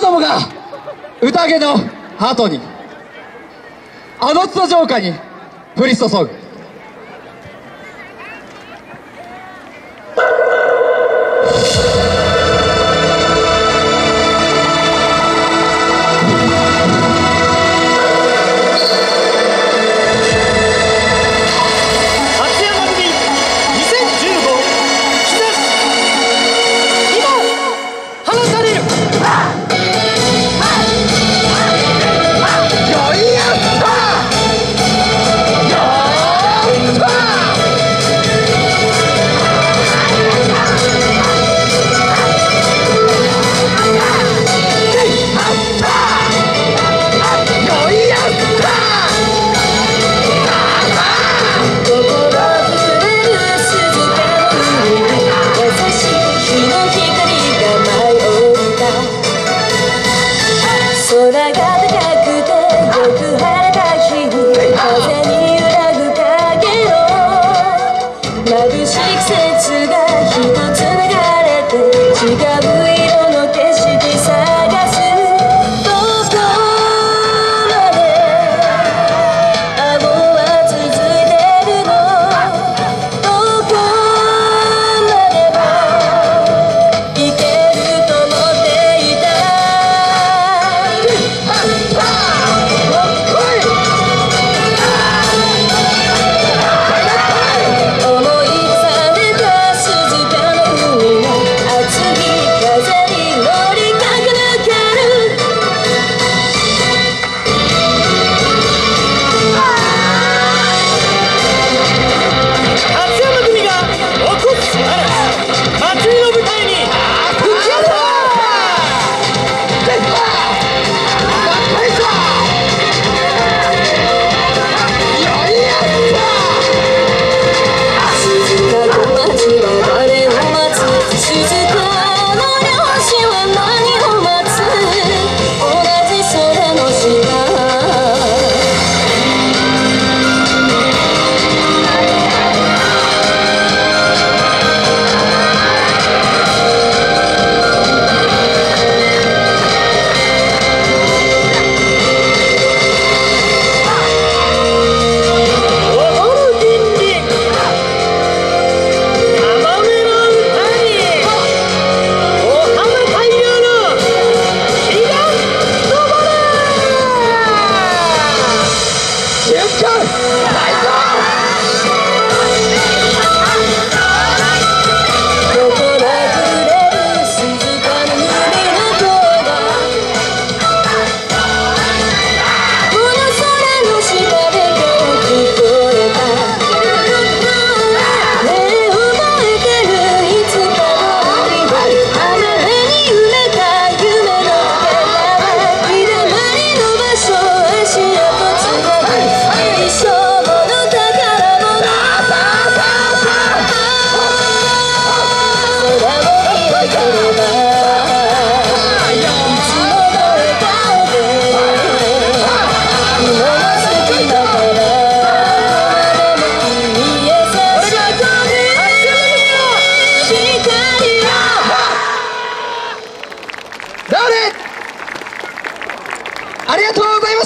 どもが宴の鳩にあの津の城下に降り注ぐ。放たれる Đúng!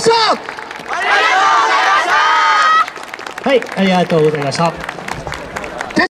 したありがとうございました。はい、ありがとうございました。